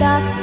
так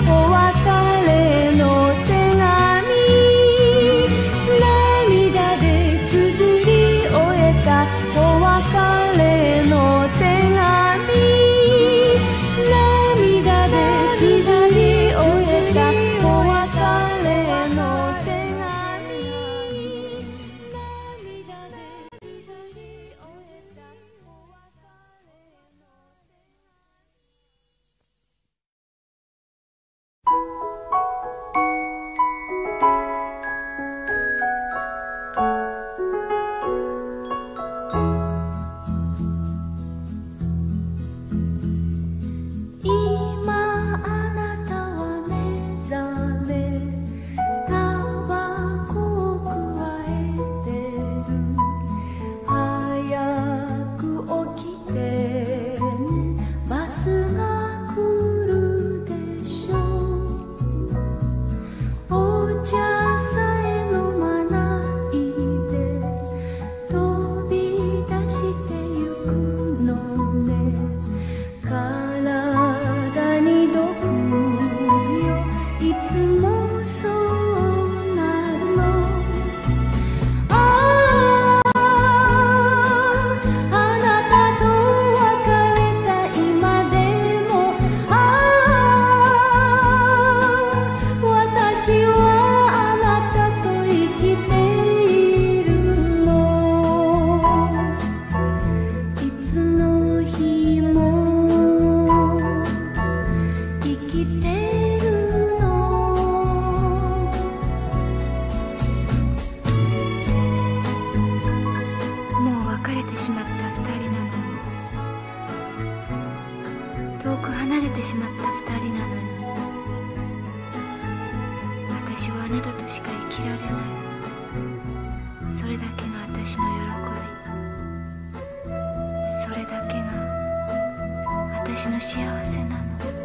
私の幸せなの。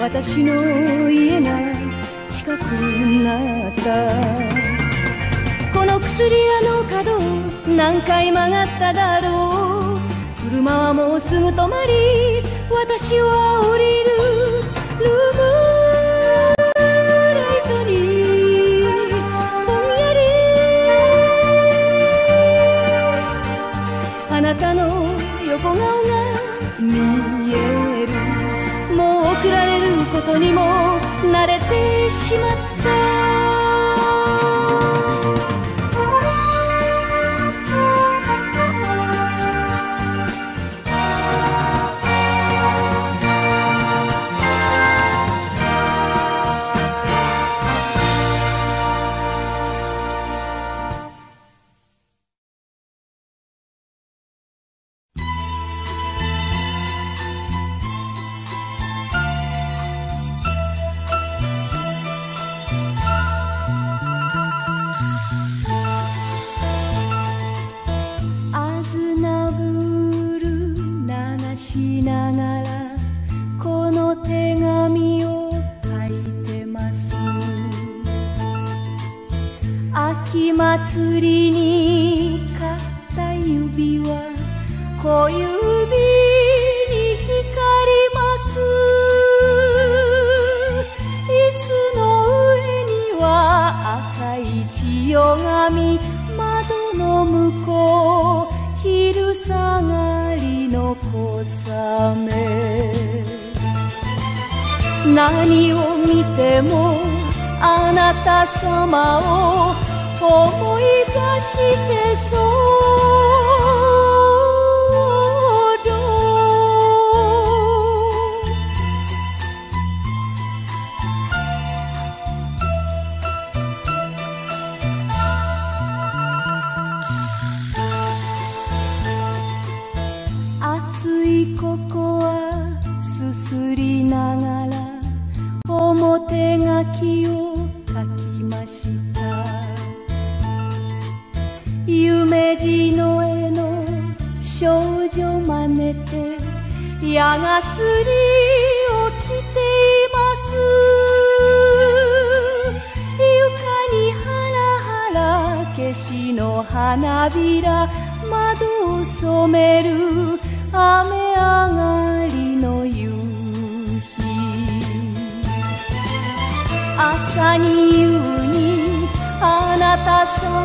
私の家が近くなった。この薬屋の角何回曲がっただろう。車はもうすぐ止まり私は降りる。ルームあなたのことにも慣れてしまった。雨何を見てもあなた様を思い出してそう。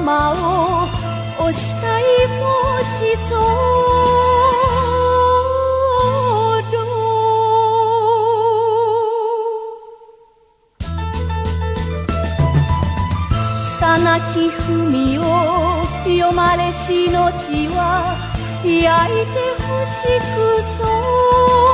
様をお慕い申しそう拙き文を読まれしのちは焼いてほしくそう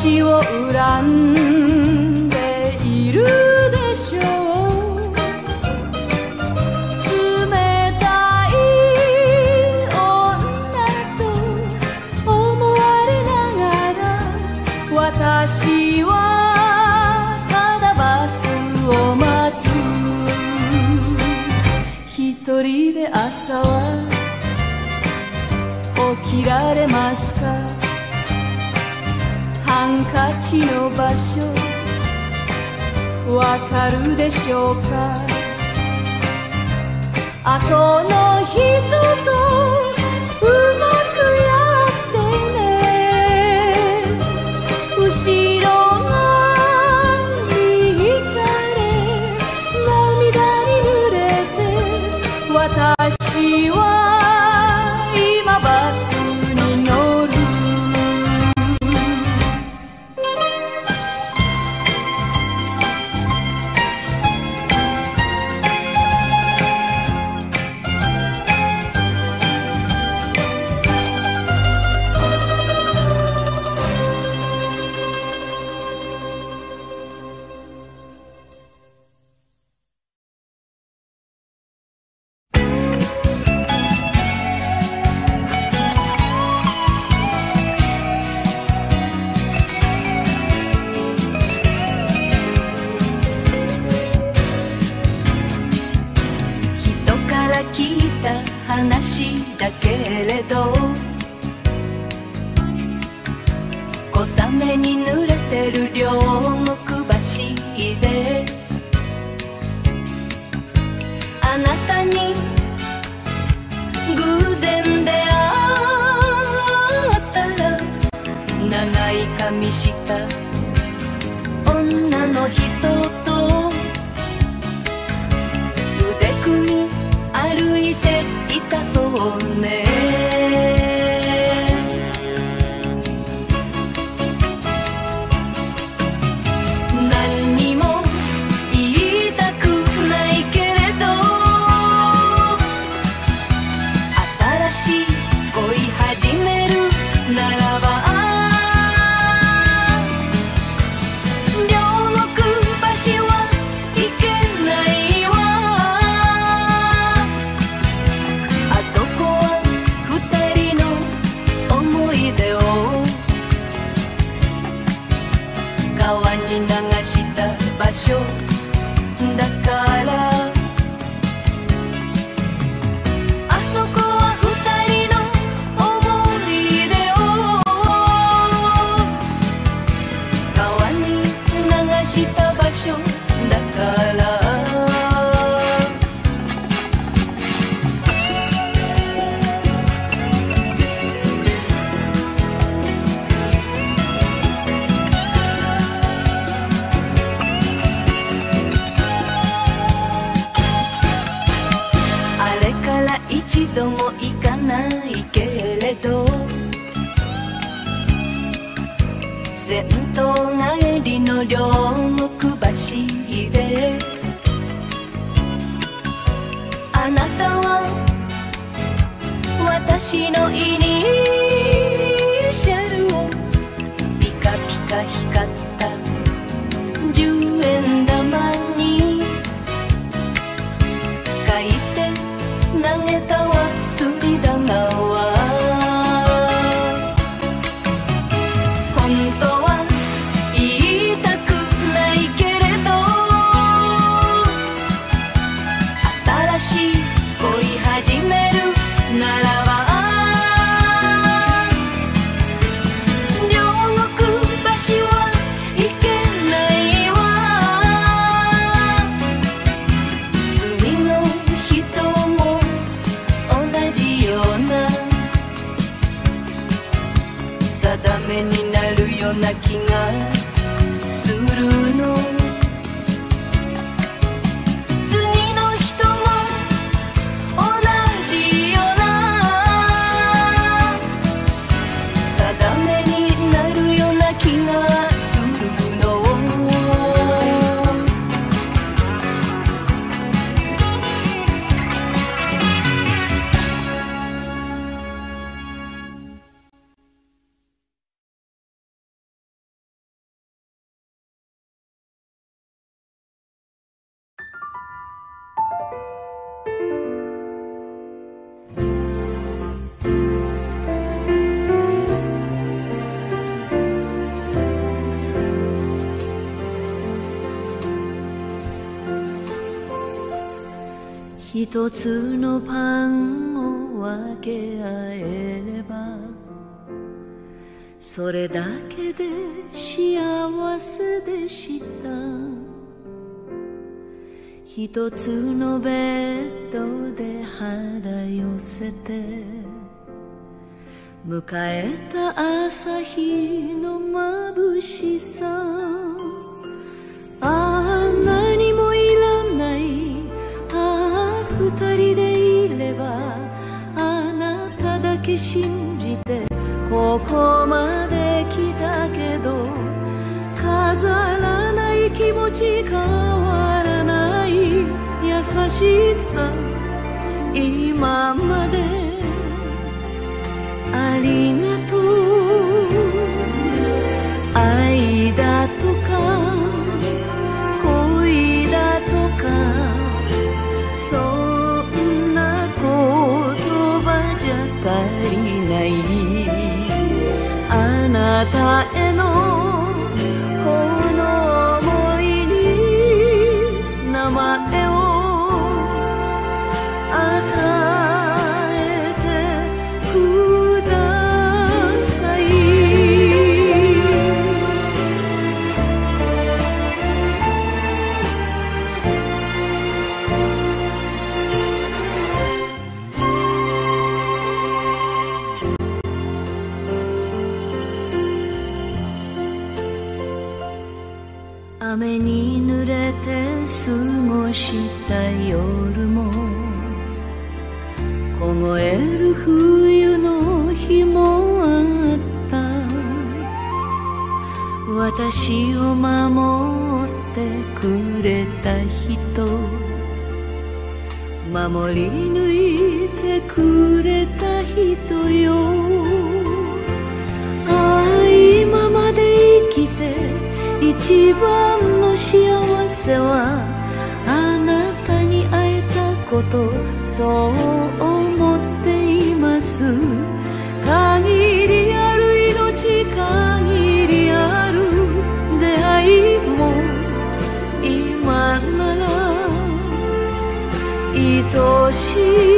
私を恨んでいるでしょう冷たい女と思われながら私はただバスを待つ。一人で朝は起きられます。ンカチの場所。わかるでしょうか？後の人とうまくやってね。後ろが引かれ涙に濡れて私はした。女の人と一つのパンを分け合えればそれだけで幸せでした。一つのベッドで肌寄せて迎えた朝日の眩しさ。信じてここまで来たけど飾らない気持ち変わらない優しさ今までたえ私を守ってくれた人。守り抜いてくれた人よ。ああ今まで生きて一番の幸せはあなたに会えたこと。そう思っています。多心。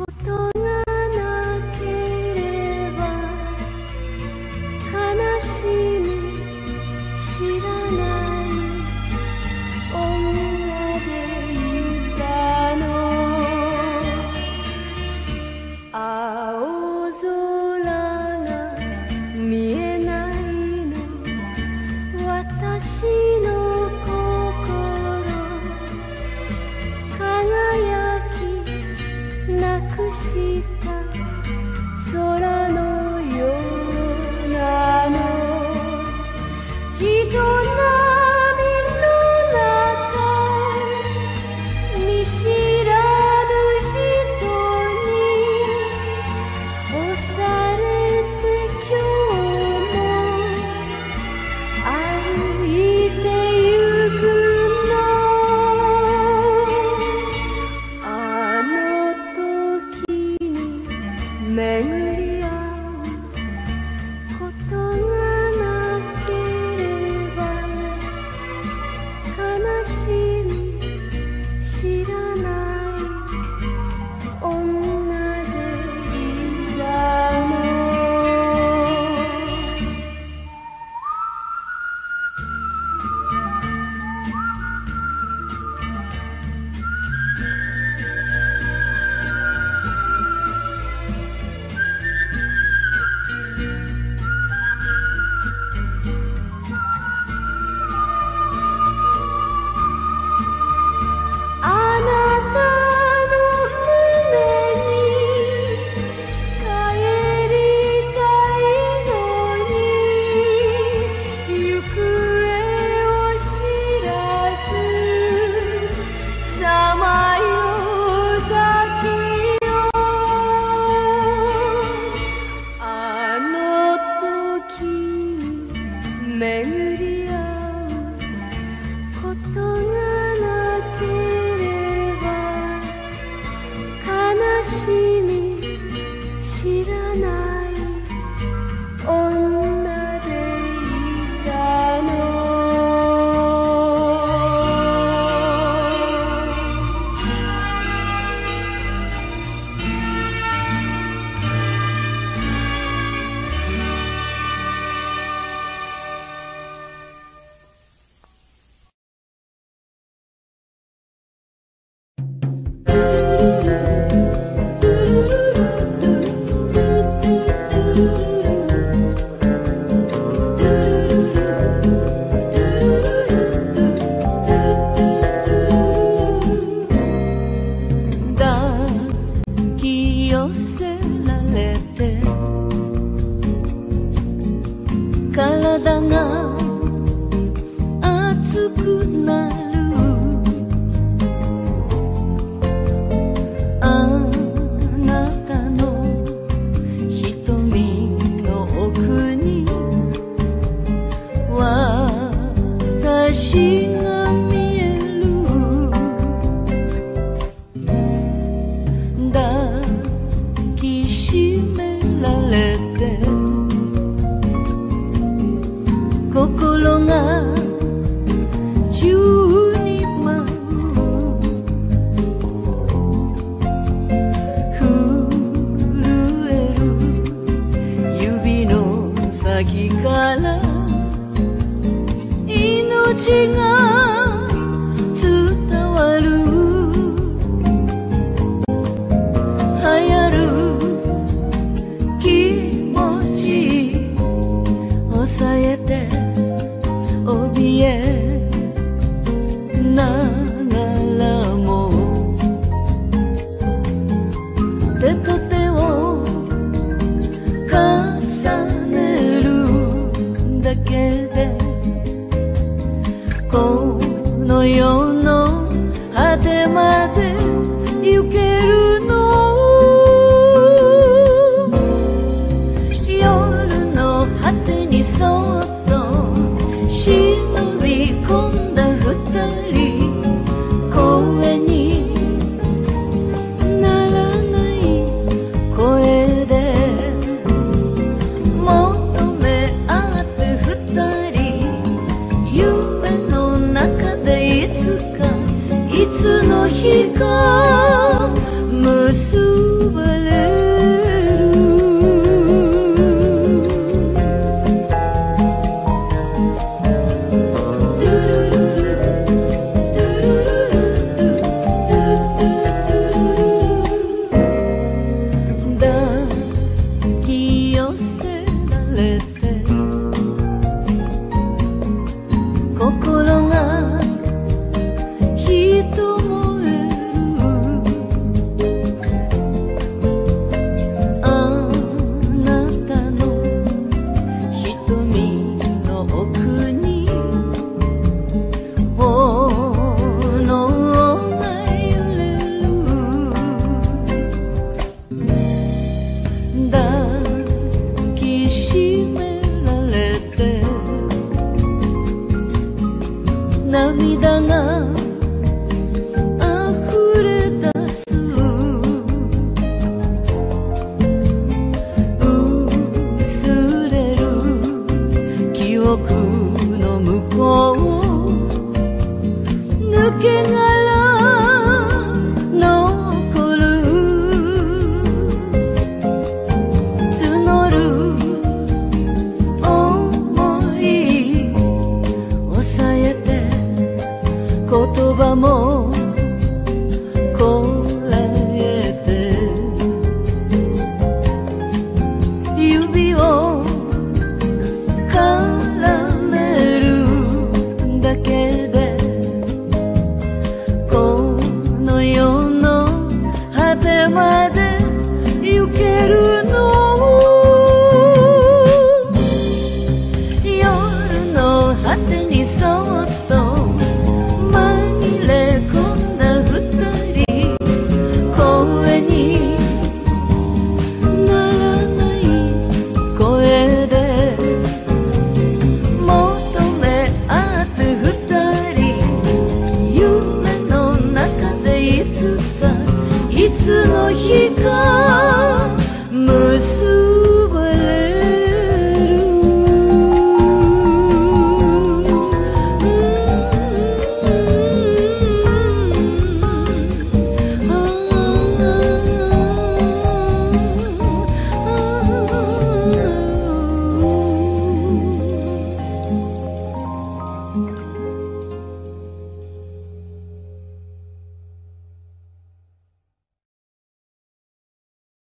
こと